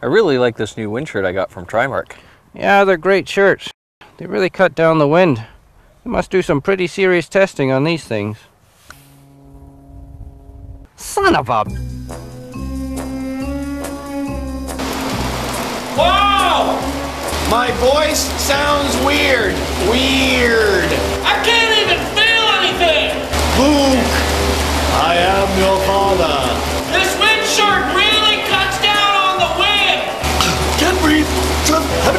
I really like this new wind shirt I got from Trimark. Yeah, they're great shirts. They really cut down the wind. They must do some pretty serious testing on these things. Son of a... Wow! My voice sounds weird. Weird. I can't even feel anything! Luke, I am your father. 这还没